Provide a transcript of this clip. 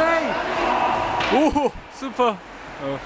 플레이! 오! 슈퍼! 어.